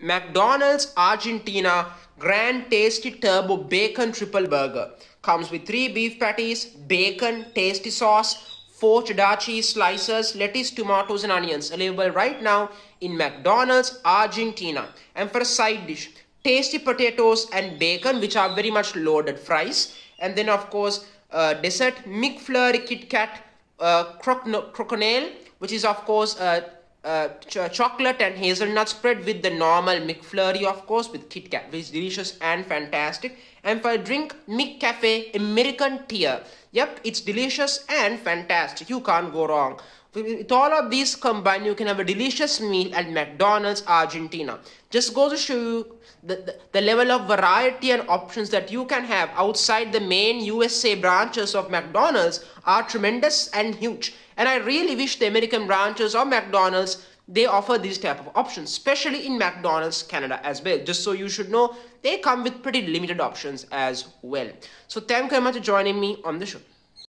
McDonald's Argentina Grand Tasty Turbo Bacon Triple Burger. Comes with 3 beef patties, bacon, tasty sauce, 4 cheddar cheese slices, lettuce, tomatoes and onions. Available right now in McDonald's Argentina. And for a side dish, tasty potatoes and bacon which are very much loaded fries. And then of course uh, dessert McFlurry Kit Kat uh, which is of course uh, uh, ch chocolate and hazelnut spread with the normal McFlurry of course with Kit Kat which is delicious and fantastic. And for a drink McCafe American Tear. Yep it's delicious and fantastic. You can't go wrong with all of these combined you can have a delicious meal at McDonald's Argentina. Just goes to show you the, the, the level of variety and options that you can have outside the main USA branches of McDonald's are tremendous and huge. And I really wish the American branches of McDonald's they offer these type of options especially in McDonald's Canada as well. Just so you should know they come with pretty limited options as well. So thank you very much for joining me on the show